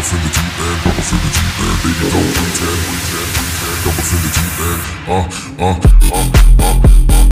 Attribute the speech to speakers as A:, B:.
A: Double finger G-man, double finger G-man, baby don't pretend. Double finger G-man, uh, uh, uh.